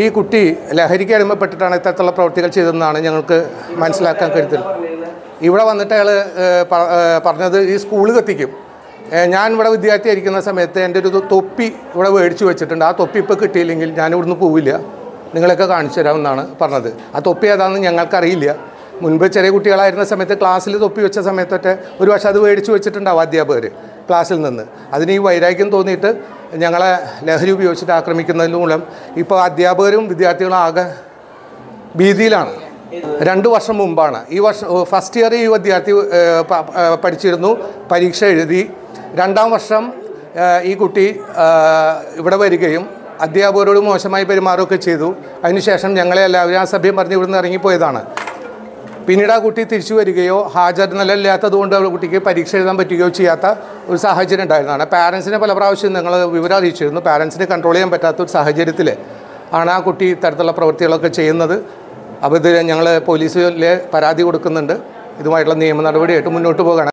ഈ കുട്ടി ലഹരിക്ക് അടിമപ്പെട്ടിട്ടാണ് ഇത്തരത്തിലുള്ള പ്രവൃത്തികൾ ചെയ്തതെന്നാണ് ഞങ്ങൾക്ക് മനസ്സിലാക്കാൻ കഴിയുന്നത് ഇവിടെ വന്നിട്ട് അയാൾ പറഞ്ഞത് ഈ സ്കൂൾ കത്തിക്കും. ഞാൻ ഇവിടെ വിദ്യാർത്ഥിയായിരിക്കുന്ന സമയത്ത് എന്റെ ഒരു തൊപ്പി ഇവിടെ മേടിച്ചു വെച്ചിട്ടുണ്ട്. ആ തൊപ്പി ഇപ്പോൾ കിട്ടിയില്ലെങ്കിൽ ഞാൻ ഇവിടുന്ന് പോവില്ല. നിങ്ങളൊക്കെ കാണിച്ചു തരാമെന്നാണ് പറഞ്ഞത്. ആ തൊപ്പി ഏതാണെന്ന് ഞങ്ങൾക്കറിയില്ല. മുൻപ് ചെറിയ കുട്ടികളായിരുന്ന സമയത്ത് ക്ലാസ്സിൽ തൊപ്പി വെച്ച സമയത്തൊക്കെ ഒരു പക്ഷേ അത് മേടിച്ചു വെച്ചിട്ടുണ്ടാവും അധ്യാപകർ ക്ലാസ്സിൽ നിന്ന്. അതിന് ഈ വൈരാഗ്യം തോന്നിയിട്ട് ഞങ്ങളെ ലഹരി ഉപയോഗിച്ചിട്ട് ആക്രമിക്കുന്നതിന് മൂലം ഇപ്പോൾ അധ്യാപകരും വിദ്യാർത്ഥികളും ആകെ ഭീതിയിലാണ്. രണ്ട് വർഷം മുമ്പാണ്. ഈ വർഷം ഫസ്റ്റ് ഇയർ ഈ വിദ്യാർത്ഥി പഠിച്ചിരുന്നു പരീക്ഷ എഴുതി. രണ്ടാം വർഷം ഈ കുട്ടി ഇവിടെ വരികയും അധ്യാപകരോട് മോശമായി പെരുമാറുകയൊക്കെ ചെയ്തു. അതിനുശേഷം ഞങ്ങളെ എല്ലാവരും ആ സഭ്യം പറഞ്ഞ് ഇവിടുന്ന് ഇറങ്ങിപ്പോയതാണ്. പിന്നീട് ആ കുട്ടി തിരിച്ചു വരികയോ ഹാജർ നിലയില്ലാത്തതുകൊണ്ട് ആ കുട്ടിക്ക് പരീക്ഷ എഴുതാൻ പറ്റുകയോ ചെയ്യാത്ത ഒരു സാഹചര്യം ഉണ്ടായിരുന്നതാണ്. പാരൻസിനെ പല പ്രാവശ്യം നിങ്ങൾ വിവരം അറിയിച്ചിരുന്നു. പാരൻസിനെ കൺട്രോൾ ചെയ്യാൻ പറ്റാത്ത ഒരു സാഹചര്യത്തിൽ ആണ് ആ കുട്ടി ഇത്തരത്തിലുള്ള പ്രവൃത്തികളൊക്കെ ചെയ്യുന്നത്. അപ്പോൾ ഇത് ഞങ്ങൾ പോലീസിലെ പരാതി കൊടുക്കുന്നുണ്ട്. ഇതുമായിട്ടുള്ള നിയമ നടപടിയായിട്ട് മുന്നോട്ട് പോകണം